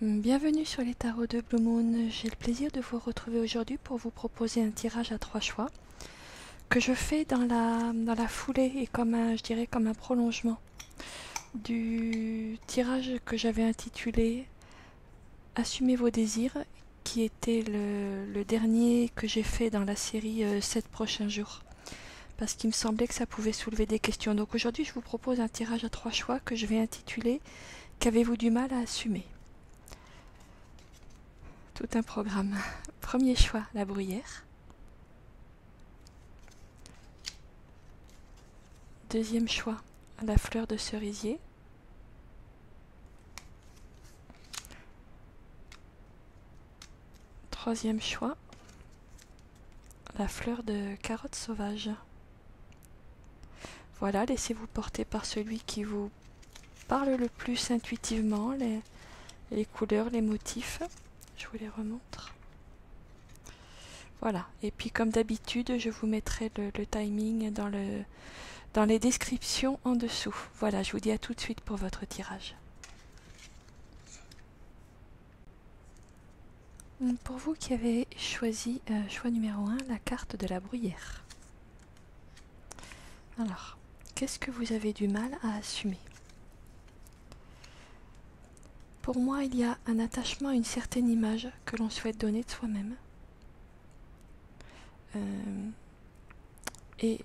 Bienvenue sur les tarots de Blue Moon. J'ai le plaisir de vous retrouver aujourd'hui pour vous proposer un tirage à trois choix que je fais dans la, dans la foulée et comme un, je dirais comme un prolongement du tirage que j'avais intitulé Assumez vos désirs qui était le, dernier que j'ai fait dans la série 7 prochains jours parce qu'il me semblait que ça pouvait soulever des questions. Donc aujourd'hui je vous propose un tirage à trois choix que je vais intituler Qu'avez-vous du mal à assumer? Tout un programme. Premier choix, la bruyère. Deuxième choix, la fleur de cerisier. Troisième choix, la fleur de carotte sauvage. Voilà, laissez-vous porter par celui qui vous parle le plus intuitivement, les, les couleurs, les motifs. Je vous les remontre. Voilà. Et puis comme d'habitude, je vous mettrai le, timing dans, le, dans les descriptions en dessous. Voilà, je vous dis à tout de suite pour votre tirage. Pour vous qui avez choisi euh, choix numéro 1, la carte de la bruyère. Alors, qu'est-ce que vous avez du mal à assumer? Pour moi, il y a un attachement à une certaine image que l'on souhaite donner de soi-même. Euh, et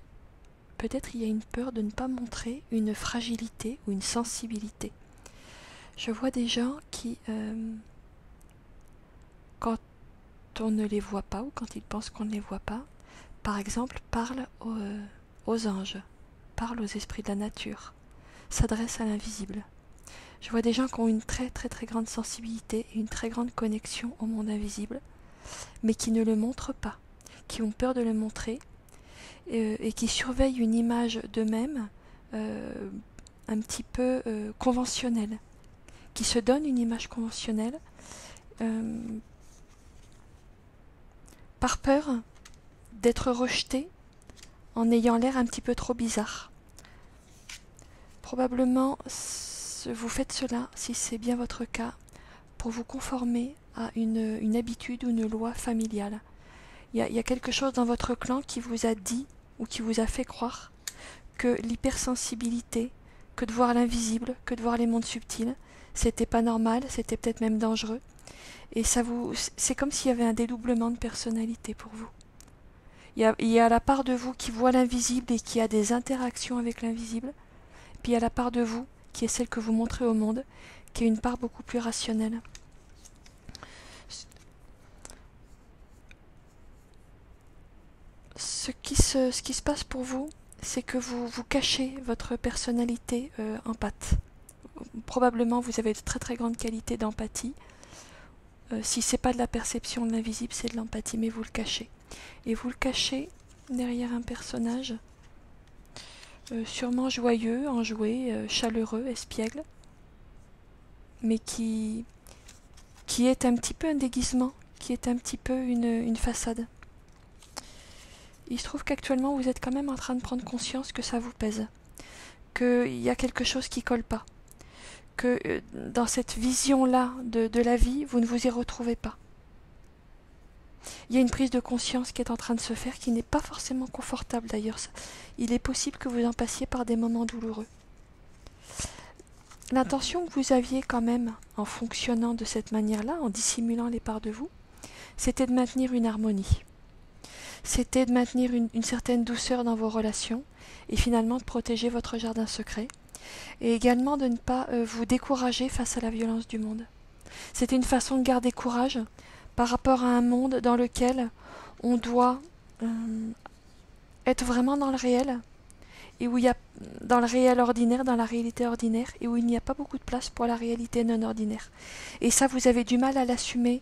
peut-être il y a une peur de ne pas montrer une fragilité ou une sensibilité. Je vois des gens qui, euh, quand on ne les voit pas ou quand ils pensent qu'on ne les voit pas, par exemple, parlent aux, aux anges, parlent aux esprits de la nature, s'adressent à l'invisible. Je vois des gens qui ont une très très très grande sensibilité et une très grande connexion au monde invisible, mais qui ne le montrent pas, qui ont peur de le montrer euh, et qui surveillent une image d'eux-mêmes euh, un petit peu euh, conventionnelle, qui se donnent une image conventionnelle par peur d'être rejetés en ayant l'air un petit peu trop bizarre. Probablement vous faites cela, si c'est bien votre cas, pour vous conformer à une, une habitude ou une loi familiale. Il y, a, quelque chose dans votre clan qui vous a dit ou qui vous a fait croire que l'hypersensibilité, que de voir l'invisible, que de voir les mondes subtils, c'était pas normal, c'était peut-être même dangereux. Et ça vous, c'est comme s'il y avait un dédoublement de personnalité pour vous. Il y a la part de vous qui voit l'invisible et qui a des interactions avec l'invisible, puis il y a la part de vous qui est celle que vous montrez au monde, qui est une part beaucoup plus rationnelle. Ce qui se, ce qui se passe pour vous, c'est que vous, vous cachez votre personnalité euh, en pâte. Probablement vous avez de très très grandes qualités d'empathie. Euh, si c'est pas de la perception de l'invisible, c'est de l'empathie, mais vous le cachez. Et vous le cachez derrière un personnage euh, sûrement joyeux, enjoué, euh, chaleureux, espiègle, mais qui, qui est un petit peu un déguisement, qui est un petit peu une, façade. Il se trouve qu'actuellement vous êtes quand même en train de prendre conscience que ça vous pèse, qu'il y a quelque chose qui colle pas, que euh, dans cette vision-là de la vie, vous ne vous y retrouvez pas. Il y a une prise de conscience qui est en train de se faire qui n'est pas forcément confortable d'ailleurs. Il est possible que vous en passiez par des moments douloureux. L'intention que vous aviez quand même en fonctionnant de cette manière-là, en dissimulant les parts de vous, c'était de maintenir une harmonie. C'était de maintenir une, certaine douceur dans vos relations et finalement de protéger votre jardin secret et également de ne pas euh, vous décourager face à la violence du monde. C'était une façon de garder courage par rapport à un monde dans lequel on doit euh, être vraiment dans le réel et où il y a dans le réel ordinaire, dans la réalité ordinaire, et où il n'y a pas beaucoup de place pour la réalité non ordinaire. Et ça, vous avez du mal à l'assumer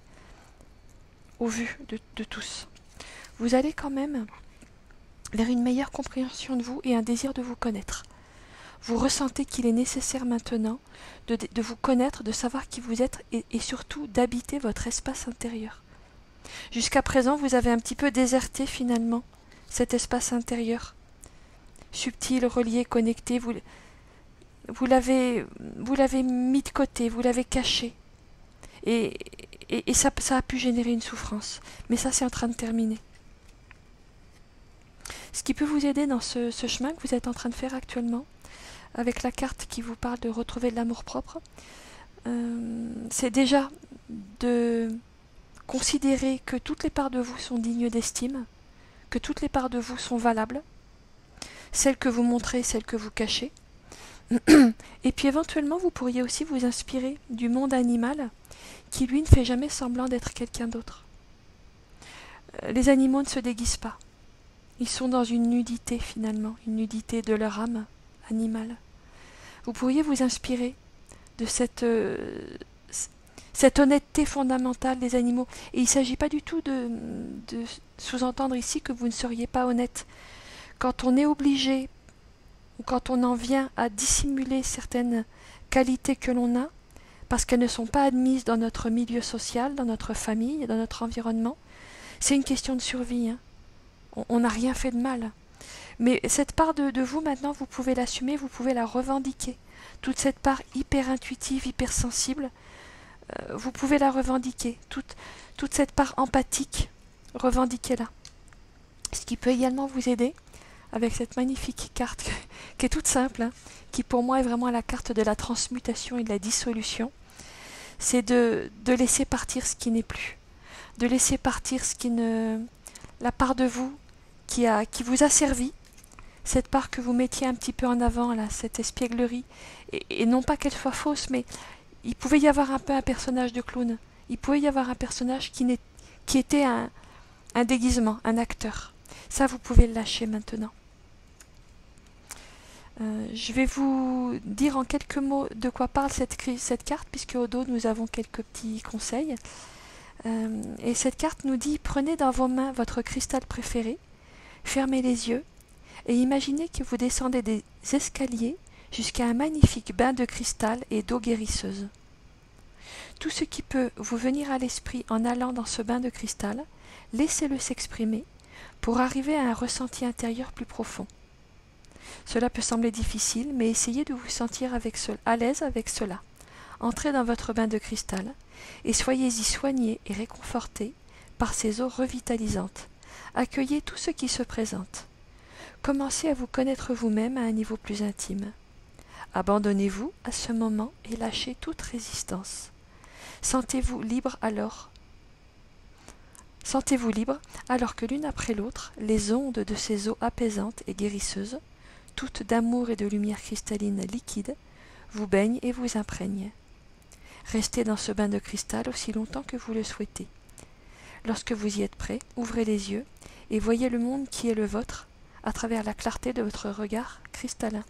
au vu de, de tous. Vous allez quand même vers une meilleure compréhension de vous et un désir de vous connaître vous ressentez qu'il est nécessaire maintenant de, de, vous connaître, de savoir qui vous êtes et, et surtout d'habiter votre espace intérieur. Jusqu'à présent, vous avez un petit peu déserté finalement cet espace intérieur, subtil, relié, connecté, vous, vous l'avez mis de côté, vous l'avez caché. Et, et, ça, ça a pu générer une souffrance. Mais ça, c'est en train de terminer. Ce qui peut vous aider dans ce, chemin que vous êtes en train de faire actuellement, avec la carte qui vous parle de retrouver de l'amour propre, euh, c'est déjà de considérer que toutes les parts de vous sont dignes d'estime, que toutes les parts de vous sont valables, celles que vous montrez, celles que vous cachez. Et puis éventuellement, vous pourriez aussi vous inspirer du monde animal qui, lui, ne fait jamais semblant d'être quelqu'un d'autre. Euh, les animaux ne se déguisent pas. Ils sont dans une nudité finalement, une nudité de leur âme animale. Vous pourriez vous inspirer de cette, euh, cette honnêteté fondamentale des animaux. Et il ne s'agit pas du tout de, de sous-entendre ici que vous ne seriez pas honnête. Quand on est obligé ou quand on en vient à dissimuler certaines qualités que l'on a, parce qu'elles ne sont pas admises dans notre milieu social, dans notre famille, dans notre environnement, c'est une question de survie. Hein on n'a rien fait de mal. Mais cette part de, vous, maintenant, vous pouvez l'assumer, vous pouvez la revendiquer. Toute cette part hyper intuitive, hyper sensible, euh, vous pouvez la revendiquer. Toute, toute cette part empathique, revendiquez-la. Ce qui peut également vous aider avec cette magnifique carte qui est toute simple, hein, qui pour moi est vraiment la carte de la transmutation et de la dissolution, c'est de, de laisser partir ce qui n'est plus, de laisser partir ce qui ne, la part de vous qui, a, qui vous a servi, cette part que vous mettiez un petit peu en avant, là, cette espièglerie, et, non pas qu'elle soit fausse, mais il pouvait y avoir un peu un personnage de clown, il pouvait y avoir un personnage qui, était un, déguisement, un acteur. Ça, vous pouvez le lâcher maintenant. Euh, je vais vous dire en quelques mots de quoi parle cette, cette carte, puisque au dos nous avons quelques petits conseils. Euh, et cette carte nous dit prenez dans vos mains votre cristal préféré Fermez les yeux et imaginez que vous descendez des escaliers jusqu'à un magnifique bain de cristal et d'eau guérisseuse. Tout ce qui peut vous venir à l'esprit en allant dans ce bain de cristal, laissez-le s'exprimer pour arriver à un ressenti intérieur plus profond. Cela peut sembler difficile, mais essayez de vous sentir à l'aise avec cela. Entrez dans votre bain de cristal et soyez-y soigné et réconforté par ces eaux revitalisantes accueillez tout ce qui se présente. Commencez à vous connaître vous-même à un niveau plus intime. Abandonnez-vous à ce moment et lâchez toute résistance. Sentez-vous libre alors. Sentez-vous libre alors que l'une après l'autre, les ondes de ces eaux apaisantes et guérisseuses, toutes d'amour et de lumière cristalline liquide, vous baignent et vous imprègnent. Restez dans ce bain de cristal aussi longtemps que vous le souhaitez. Lorsque vous y êtes prêt, ouvrez les yeux et voyez le monde qui est le vôtre à travers la clarté de votre regard cristallin.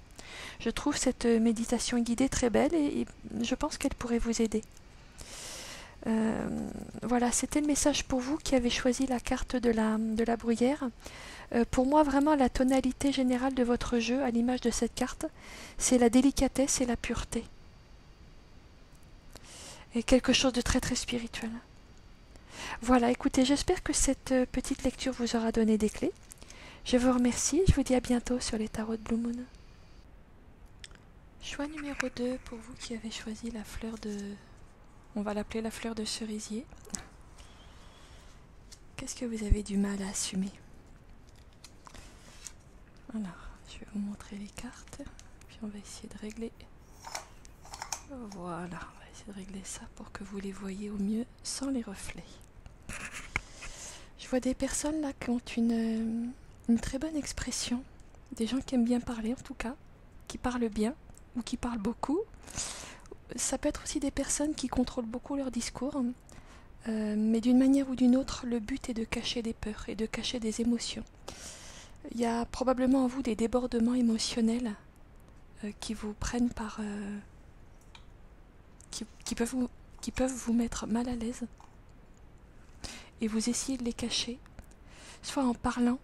Je trouve cette méditation guidée très belle et, je pense qu'elle pourrait vous aider. Euh, voilà, c'était le message pour vous qui avez choisi la carte de la, de bruyère. Euh, pour moi, vraiment, la tonalité générale de votre jeu, à l'image de cette carte, c'est la délicatesse et la pureté. Et quelque chose de très très spirituel. Voilà, écoutez, j'espère que cette petite lecture vous aura donné des clés. Je vous remercie je vous dis à bientôt sur les tarots de Blue Moon. Choix numéro 2 pour vous qui avez choisi la fleur de... On va l'appeler la fleur de cerisier. Qu'est-ce que vous avez du mal à assumer? Alors, je vais vous montrer les cartes. Puis on va essayer de régler. Voilà, on va essayer de régler ça pour que vous les voyez au mieux sans les reflets. Je vois des personnes là qui ont une, une très bonne expression. Des gens qui aiment bien parler en tout cas, qui parlent bien ou qui parlent beaucoup. Ça peut être aussi des personnes qui contrôlent beaucoup leur discours. Euh, mais d'une manière ou d'une autre, le but est de cacher des peurs et de cacher des émotions. Il y a probablement en vous des débordements émotionnels euh, qui vous prennent par... qui, peuvent qui peuvent vous mettre mal à l'aise et vous essayez de les cacher, soit en parlant,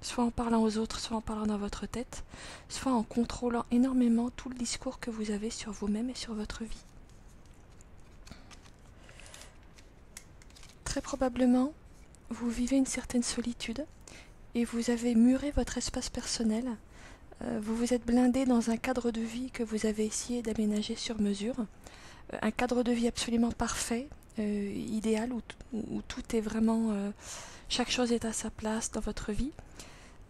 soit en parlant aux autres, soit en parlant dans votre tête, soit en contrôlant énormément tout le discours que vous avez sur vous-même et sur votre vie. Très probablement, vous vivez une certaine solitude et vous avez muré votre espace personnel. Euh, vous vous êtes blindé dans un cadre de vie que vous avez essayé d'aménager sur mesure un cadre de vie absolument parfait, idéal, où, où, tout est vraiment... chaque chose est à sa place dans votre vie,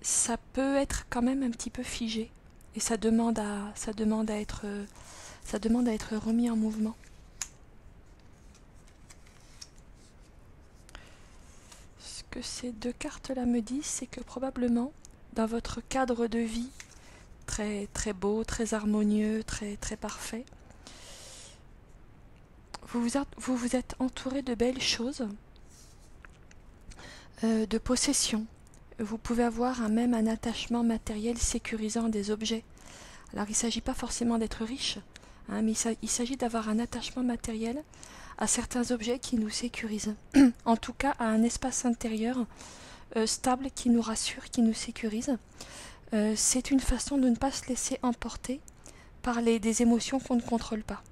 ça peut être quand même un petit peu figé. Et ça demande à, ça demande à être, ça demande à être remis en mouvement. Ce que ces deux cartes-là me disent, c'est que probablement, dans votre cadre de vie très, très beau, très harmonieux, très, très parfait, vous vous, vous, vous êtes entouré de belles choses, euh, de possessions, vous pouvez avoir un, même un attachement matériel sécurisant des objets. Alors il ne s'agit pas forcément d'être riche, hein, mais il s'agit d'avoir un attachement matériel à certains objets qui nous sécurisent. en tout cas, à un espace intérieur euh, stable qui nous rassure, qui nous sécurise. Euh, c'est une façon de ne pas se laisser emporter par des émotions qu'on ne contrôle pas.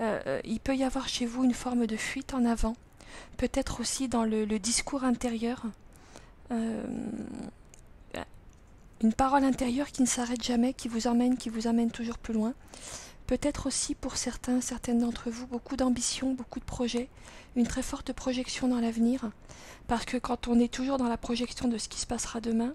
Euh, il peut y avoir chez vous une forme de fuite en avant, peut-être aussi dans le discours intérieur euh, une parole intérieure qui ne s'arrête jamais, qui vous emmène, qui vous emmène toujours plus loin. Peut-être aussi pour certains, certaines d'entre vous, beaucoup d'ambition, beaucoup de projets, une très forte projection dans l'avenir, parce que quand on est toujours dans la projection de ce qui se passera demain,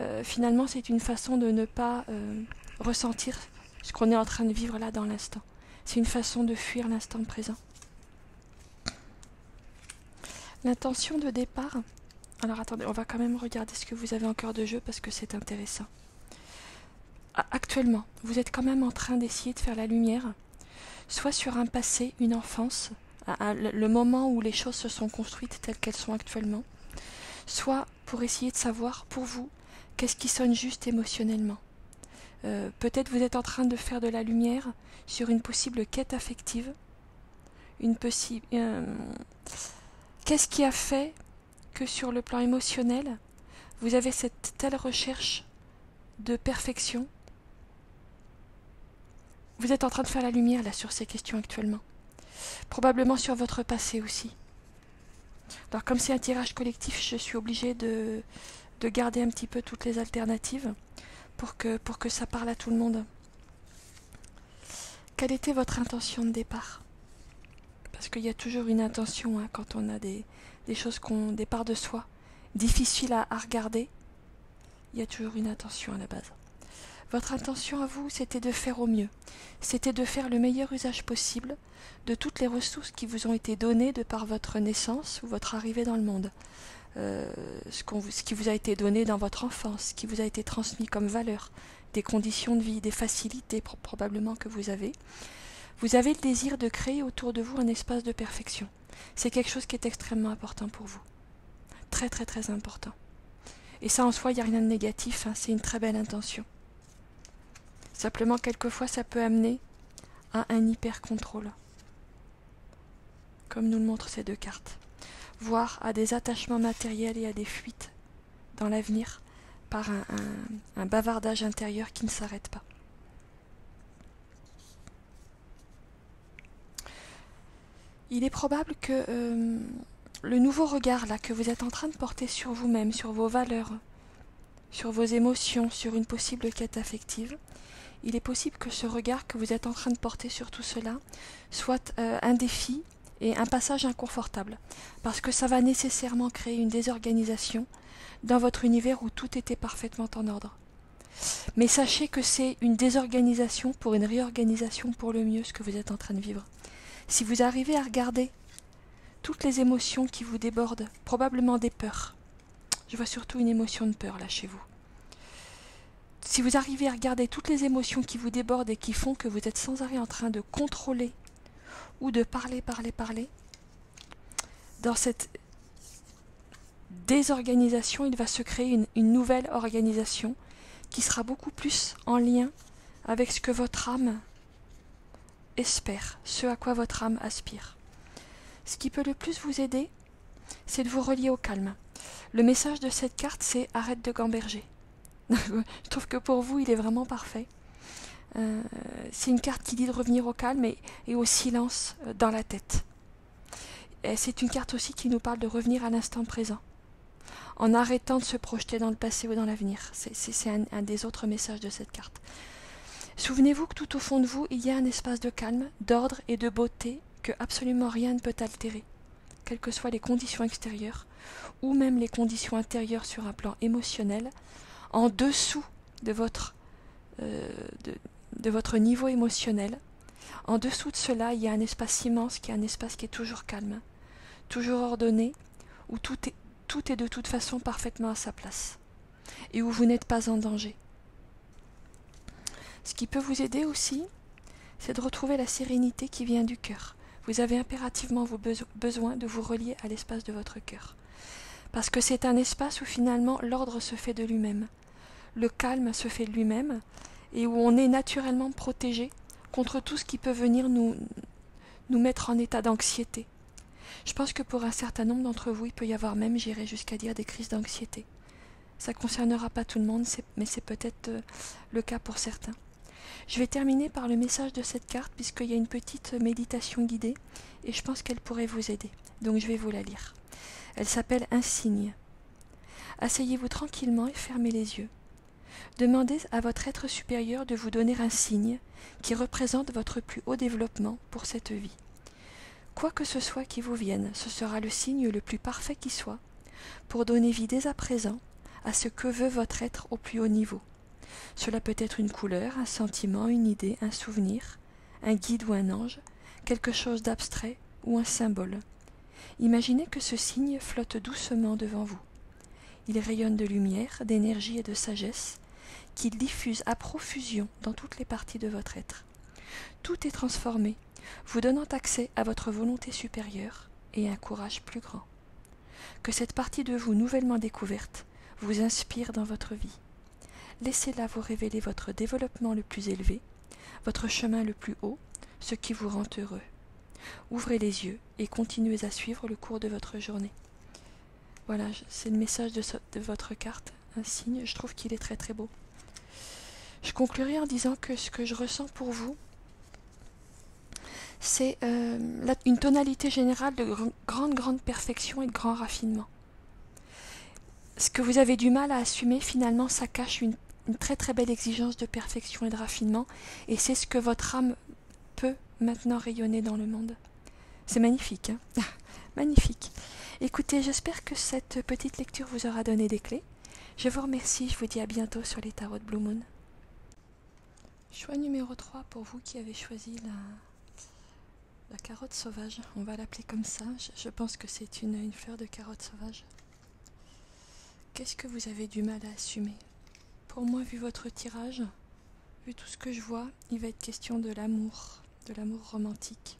euh, finalement c'est une façon de ne pas euh, ressentir ce qu'on est en train de vivre là dans l'instant. C'est une façon de fuir l'instant présent. L'intention de départ, alors attendez, on va quand même regarder ce que vous avez encore de jeu parce que c'est intéressant. Actuellement, vous êtes quand même en train d'essayer de faire la lumière, soit sur un passé, une enfance, le moment où les choses se sont construites telles qu'elles sont actuellement, soit pour essayer de savoir pour vous qu'est-ce qui sonne juste émotionnellement. Euh, peut-être vous êtes en train de faire de la lumière sur une possible quête affective, une possible. Euh, qu'est-ce qui a fait que sur le plan émotionnel, vous avez cette telle recherche de perfection. Vous êtes en train de faire la lumière là sur ces questions actuellement. Probablement sur votre passé aussi. Alors comme c'est un tirage collectif, je suis obligée de, de garder un petit peu toutes les alternatives pour que, pour que ça parle à tout le monde. Quelle était votre intention de départ? Parce qu'il y a toujours une intention hein, quand on a des, des choses qu'on des parts de soi difficiles à, regarder, il y a toujours une intention à la base. Votre intention à vous, c'était de faire au mieux, c'était de faire le meilleur usage possible de toutes les ressources qui vous ont été données de par votre naissance ou votre arrivée dans le monde. Euh, ce, qui vous a été donné dans votre enfance, ce qui vous a été transmis comme valeur, des conditions de vie, des facilités probablement que vous avez. Vous avez le désir de créer autour de vous un espace de perfection c'est quelque chose qui est extrêmement important pour vous. Très très très important. Et ça en soi, il n'y a rien de négatif, hein, c'est une très belle intention. Simplement, quelquefois, ça peut amener à un hyper-contrôle, comme nous le montrent ces deux cartes, voire à des attachements matériels et à des fuites dans l'avenir par un bavardage intérieur qui ne s'arrête pas. Il est probable que euh, le nouveau regard là que vous êtes en train de porter sur vous-même, sur vos valeurs, sur vos émotions, sur une possible quête affective, il est possible que ce regard que vous êtes en train de porter sur tout cela soit euh, un défi et un passage inconfortable, parce que ça va nécessairement créer une désorganisation dans votre univers où tout était parfaitement en ordre. Mais sachez que c'est une désorganisation pour une réorganisation pour le mieux ce que vous êtes en train de vivre. Si vous arrivez à regarder toutes les émotions qui vous débordent, probablement des peurs. Je vois surtout une émotion de peur là chez vous. Si vous arrivez à regarder toutes les émotions qui vous débordent et qui font que vous êtes sans arrêt en train de contrôler ou de parler, parler, parler, dans cette désorganisation, il va se créer une, nouvelle organisation qui sera beaucoup plus en lien avec ce que votre âme espère, ce à quoi votre âme aspire. Ce qui peut le plus vous aider, c'est de vous relier au calme. Le message de cette carte, c'est arrête de gamberger. Je trouve que pour vous, il est vraiment parfait. Euh, c'est une carte qui dit de revenir au calme et, au silence euh, dans la tête. C'est une carte aussi qui nous parle de revenir à l'instant présent, en arrêtant de se projeter dans le passé ou dans l'avenir. C'est un des autres messages de cette carte. Souvenez-vous que tout au fond de vous, il y a un espace de calme, d'ordre et de beauté que absolument rien ne peut altérer, quelles que soient les conditions extérieures, ou même les conditions intérieures sur un plan émotionnel, en dessous de votre, euh, de, de votre niveau émotionnel. En dessous de cela, il y a un espace immense qui est un espace qui est toujours calme, toujours ordonné, où tout est, tout est de toute façon parfaitement à sa place, et où vous n'êtes pas en danger. Ce qui peut vous aider aussi, c'est de retrouver la sérénité qui vient du cœur. Vous avez impérativement besoin de vous relier à l'espace de votre cœur. Parce que c'est un espace où finalement l'ordre se fait de lui-même, le calme se fait de lui-même, et où on est naturellement protégé contre tout ce qui peut venir nous, mettre en état d'anxiété. Je pense que pour un certain nombre d'entre vous, il peut y avoir même, j'irai jusqu'à dire, des crises d'anxiété. Ça ne concernera pas tout le monde, mais c'est peut-être euh, le cas pour certains. Je vais terminer par le message de cette carte puisqu'il y a une petite méditation guidée et je pense qu'elle pourrait vous aider. Donc je vais vous la lire. Elle s'appelle Un signe. Asseyez-vous tranquillement et fermez les yeux. Demandez à votre être supérieur de vous donner un signe qui représente votre plus haut développement pour cette vie. Quoi que ce soit qui vous vienne, ce sera le signe le plus parfait qui soit, pour donner vie dès à présent à ce que veut votre être au plus haut niveau. Cela peut être une couleur, un sentiment, une idée, un souvenir, un guide ou un ange, quelque chose d'abstrait ou un symbole. Imaginez que ce signe flotte doucement devant vous. Il rayonne de lumière, d'énergie et de sagesse, qu'il diffuse à profusion dans toutes les parties de votre être. Tout est transformé, vous donnant accès à votre volonté supérieure et un courage plus grand. Que cette partie de vous nouvellement découverte vous inspire dans votre vie. Laissez-la vous révéler votre développement le plus élevé, votre chemin le plus haut, ce qui vous rend heureux. Ouvrez les yeux et continuez à suivre le cours de votre journée. Voilà, c'est le message de, votre carte, un signe. Je trouve qu'il est très très beau. Je conclurai en disant que ce que je ressens pour vous, c'est euh, une tonalité générale de grande, grande perfection et de grand raffinement. Ce que vous avez du mal à assumer, finalement, ça cache une, une très très belle exigence de perfection et de raffinement, et c'est ce que votre âme peut maintenant rayonner dans le monde. C'est magnifique, hein magnifique. Écoutez, j'espère que cette petite lecture vous aura donné des clés. Je vous remercie, je vous dis à bientôt sur les tarots de Blue Moon. Choix numéro 3 pour vous qui avez choisi la, la carotte sauvage. On va l'appeler comme ça. Je, pense que c'est une, une fleur de carotte sauvage. Qu'est-ce que vous avez du mal à assumer? Pour moi, vu votre tirage, vu tout ce que je vois, il va être question de l'amour, de l'amour romantique.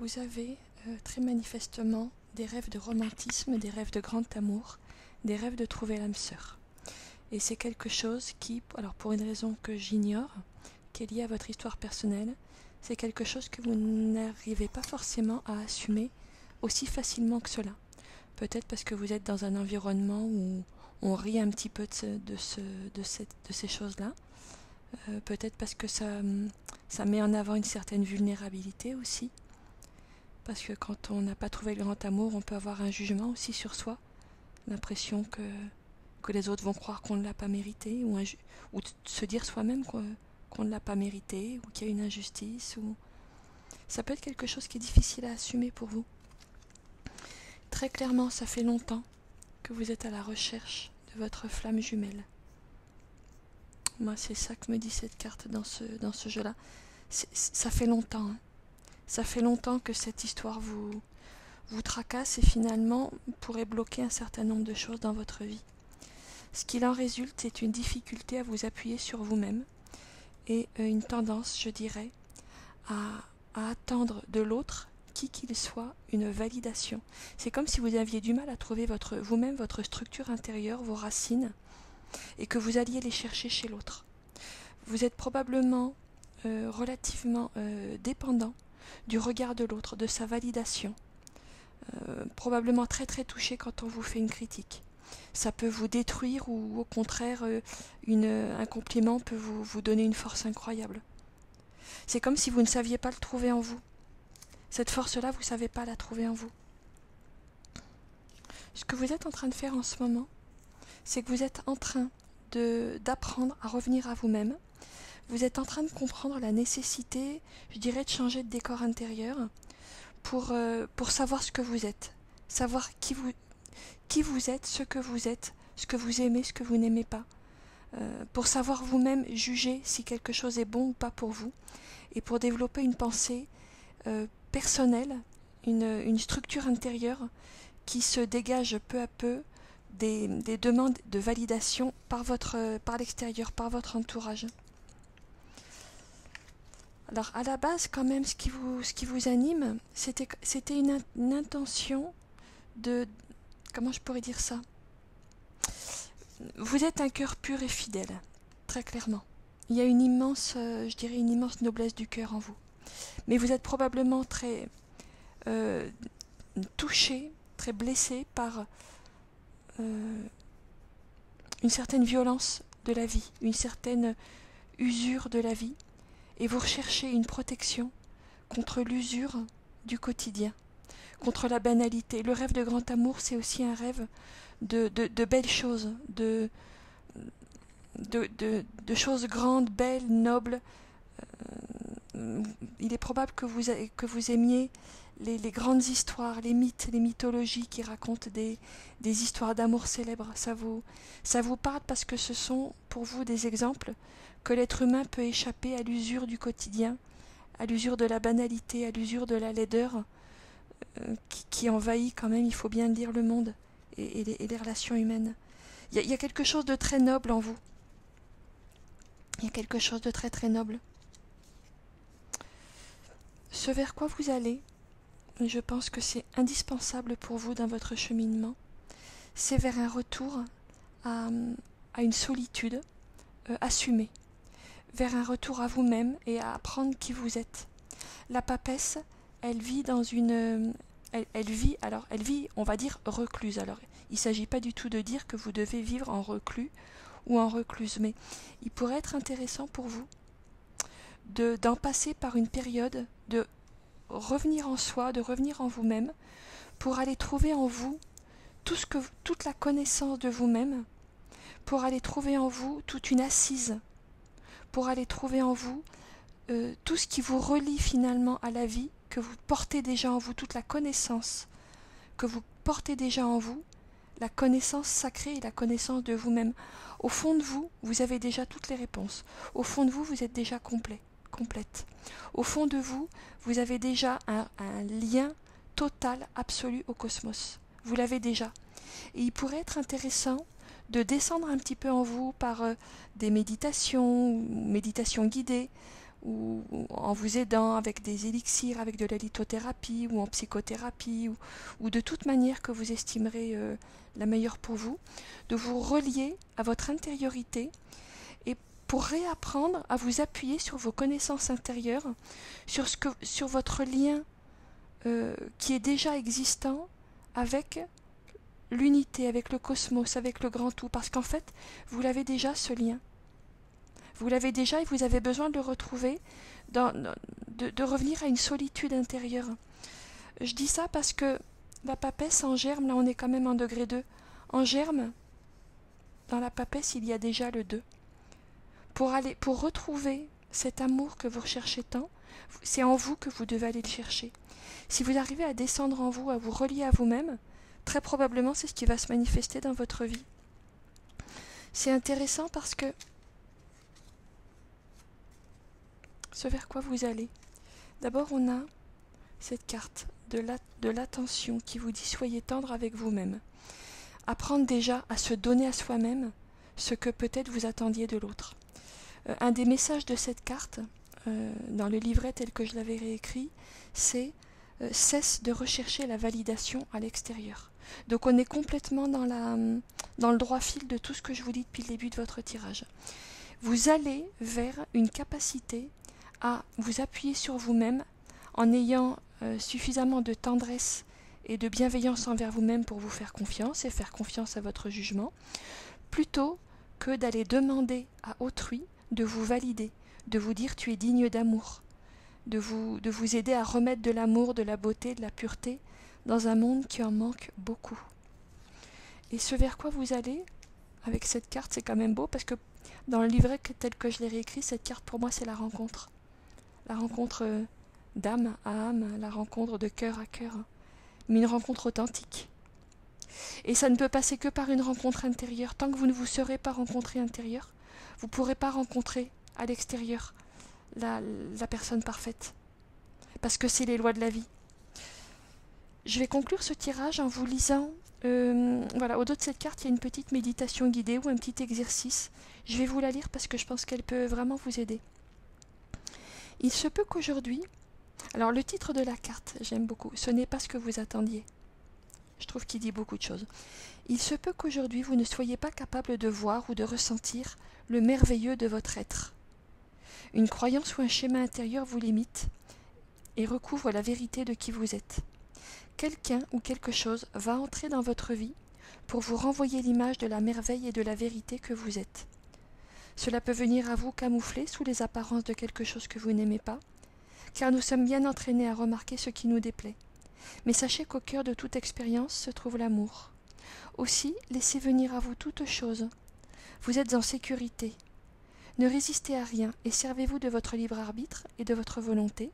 Vous avez euh, très manifestement des rêves de romantisme, des rêves de grand amour, des rêves de trouver l'âme sœur. Et c'est quelque chose qui, alors pour une raison que j'ignore, qui est liée à votre histoire personnelle, c'est quelque chose que vous n'arrivez pas forcément à assumer aussi facilement que cela. Peut-être parce que vous êtes dans un environnement où on rit un petit peu de, ce, de, cette, de ces choses-là. Euh, peut-être parce que ça, ça met en avant une certaine vulnérabilité aussi. Parce que quand on n'a pas trouvé le grand amour, on peut avoir un jugement aussi sur soi. L'impression que que les autres vont croire qu'on ne l'a pas mérité, ou, ou se dire soi-même qu'on ne l'a pas mérité, ou qu'il y a une injustice, ou ça peut être quelque chose qui est difficile à assumer pour vous. Clairement, ça fait longtemps que vous êtes à la recherche de votre flamme jumelle. Moi, c'est ça que me dit cette carte dans ce, dans ce jeu-là. Ça fait longtemps. Hein. Ça fait longtemps que cette histoire vous, vous tracasse et finalement pourrait bloquer un certain nombre de choses dans votre vie. Ce qu'il en résulte, c'est une difficulté à vous appuyer sur vous-même et euh, une tendance, je dirais, à, attendre de l'autre, qui qu'il soit, une validation. C'est comme si vous aviez du mal à trouver votre, vous-même votre structure intérieure, vos racines, et que vous alliez les chercher chez l'autre. Vous êtes probablement euh, relativement euh, dépendant du regard de l'autre, de sa validation, probablement très très touché quand on vous fait une critique ça peut vous détruire ou au contraire euh, un compliment peut vous, vous donner une force incroyable. C'est comme si vous ne saviez pas le trouver en vous. Cette force-là, vous ne savez pas la trouver en vous. Ce que vous êtes en train de faire en ce moment, c'est que vous êtes en train d'apprendre à revenir à vous-même. Vous êtes en train de comprendre la nécessité, je dirais, de changer de décor intérieur pour, euh, pour savoir ce que vous êtes, savoir qui vous, qui vous êtes, ce que vous êtes, ce que vous aimez, ce que vous n'aimez pas, euh, pour savoir vous-même juger si quelque chose est bon ou pas pour vous, et pour développer une pensée euh, personnelle, une, une, structure intérieure qui se dégage peu à peu des, des demandes de validation par, par l'extérieur, par votre entourage. Alors à la base, quand même, ce qui vous, ce qui vous anime, c'était, c'était une, une, intention de... Comment je pourrais dire ça? Vous êtes un cœur pur et fidèle, très clairement. Il y a une immense, euh, je dirais, une immense noblesse du cœur en vous. Mais vous êtes probablement très euh, touché, très blessé par euh, une certaine violence de la vie, une certaine usure de la vie et vous recherchez une protection contre l'usure du quotidien, contre la banalité. Le rêve de grand amour, c'est aussi un rêve de, belles choses, de, choses grandes, belles, nobles. Euh, il est probable que vous, que vous aimiez les, grandes histoires, les mythes, les mythologies qui racontent des, des histoires d'amour célèbres. Ça vous, ça vous parle parce que ce sont pour vous des exemples que l'être humain peut échapper à l'usure du quotidien, à l'usure de la banalité, à l'usure de la laideur euh, qui, envahit quand même, il faut bien le dire, le monde et, les, relations humaines. Il y, y, a quelque chose de très noble en vous. Il y a quelque chose de très très noble. Ce vers quoi vous allez, je pense que c'est indispensable pour vous dans votre cheminement, c'est vers un retour à, une solitude euh, assumée vers un retour à vous-même et à apprendre qui vous êtes. La papesse, elle vit dans une elle, elle, vit alors elle vit on va dire recluse alors il ne s'agit pas du tout de dire que vous devez vivre en reclus ou en recluse mais il pourrait être intéressant pour vous de d'en passer par une période de revenir en soi de revenir en vous-même pour aller trouver en vous toute la connaissance de vous-même pour aller trouver en vous toute une assise pour aller trouver en vous euh, tout ce qui vous relie finalement à la vie, que vous portez déjà en vous, toute la connaissance que vous portez déjà en vous, la connaissance sacrée et la connaissance de vous-même. Au fond de vous, vous avez déjà toutes les réponses. Au fond de vous, vous êtes déjà complet, complète. Au fond de vous, vous avez déjà un, lien total, absolu au cosmos. Vous l'avez déjà. Et il pourrait être intéressant de descendre un petit peu en vous par euh, des méditations, méditations guidées, ou, ou, en vous aidant avec des élixirs, avec de la lithothérapie ou en psychothérapie, ou, ou de toute manière que vous estimerez euh, la meilleure pour vous, de vous relier à votre intériorité pour réapprendre à vous appuyer sur vos connaissances intérieures, sur, ce que, sur votre lien euh, qui est déjà existant avec l'unité avec le cosmos, avec le grand tout, parce qu'en fait, vous l'avez déjà ce lien. Vous l'avez déjà et vous avez besoin de le retrouver, de, de, revenir à une solitude intérieure. Je dis ça parce que la papesse en germe, là on est quand même en degré 2. En germe, dans la papesse, il y a déjà le 2. Pour, aller, pour retrouver cet amour que vous recherchez tant, c'est en vous que vous devez aller le chercher. Si vous arrivez à descendre en vous, à vous relier à vous-même, très probablement c'est ce qui va se manifester dans votre vie. C'est intéressant parce que ce vers quoi vous allez. D'abord on a cette carte de l'attention qui vous dit soyez tendre avec vous-même. Apprendre déjà à se donner à soi-même ce que peut-être vous attendiez de l'autre. Euh, un des messages de cette carte, euh, dans le livret tel que je l'avais réécrit, c'est euh, cesse de rechercher la validation à l'extérieur. Donc on est complètement dans, la, dans le droit fil de tout ce que je vous dis depuis le début de votre tirage. Vous allez vers une capacité à vous appuyer sur vous-même en ayant suffisamment de tendresse et de bienveillance envers vous-même pour vous faire confiance et faire confiance à votre jugement, plutôt que d'aller demander à autrui de vous valider, de vous dire tu es digne d'amour, de vous, de vous aider à remettre de l'amour, de la beauté, de la pureté dans un monde qui en manque beaucoup. Et ce vers quoi vous allez, avec cette carte, c'est quand même beau parce que dans le livret tel que je l'ai réécrit, cette carte pour moi c'est la rencontre. La rencontre euh, d'âme à âme, la rencontre de cœur à cœur, mais une rencontre authentique. Et ça ne peut passer que par une rencontre intérieure. Tant que vous ne vous serez pas rencontré intérieur, vous ne pourrez pas rencontrer à l'extérieur la, personne parfaite. Parce que c'est les lois de la vie. Je vais conclure ce tirage en vous lisant euh, voilà, au dos de cette carte, il y a une petite méditation guidée ou un petit exercice. Je vais vous la lire parce que je pense qu'elle peut vraiment vous aider. Il se peut qu'aujourd'hui, alors le titre de la carte, j'aime beaucoup, ce n'est pas ce que vous attendiez. Je trouve qu'il dit beaucoup de choses. Il se peut qu'aujourd'hui vous ne soyez pas capable de voir ou de ressentir le merveilleux de votre être. Une croyance ou un schéma intérieur vous limite et recouvre la vérité de qui vous êtes quelqu'un ou quelque chose va entrer dans votre vie pour vous renvoyer l'image de la merveille et de la vérité que vous êtes. Cela peut venir à vous camoufler sous les apparences de quelque chose que vous n'aimez pas, car nous sommes bien entraînés à remarquer ce qui nous déplaît. Mais sachez qu'au cœur de toute expérience se trouve l'amour. Aussi, laissez venir à vous toute chose. Vous êtes en sécurité. Ne résistez à rien et servez-vous de votre libre arbitre et de votre volonté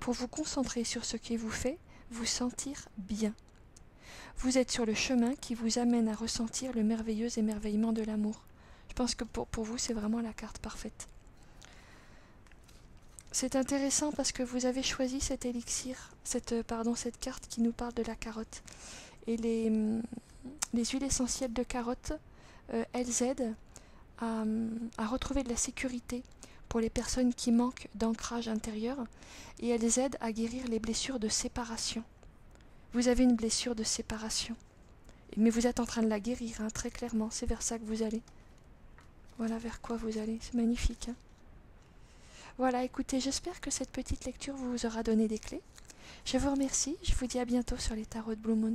pour vous concentrer sur ce qui vous fait vous sentir bien. Vous êtes sur le chemin qui vous amène à ressentir le merveilleux émerveillement de l'amour. Je pense que pour, pour vous, c'est vraiment la carte parfaite. C'est intéressant parce que vous avez choisi cet élixir, cette, euh, pardon, cette carte qui nous parle de la carotte. Et les, hum, les huiles essentielles de carotte, euh, elles aident à, hum, retrouver de la sécurité, pour les personnes qui manquent d'ancrage intérieur et elles aident à guérir les blessures de séparation. Vous avez une blessure de séparation, mais vous êtes en train de la guérir, hein, très clairement, c'est vers ça que vous allez. Voilà vers quoi vous allez, c'est magnifique. Hein. Voilà, écoutez, j'espère que cette petite lecture vous aura donné des clés. Je vous remercie, je vous dis à bientôt sur les tarots de Blue Moon.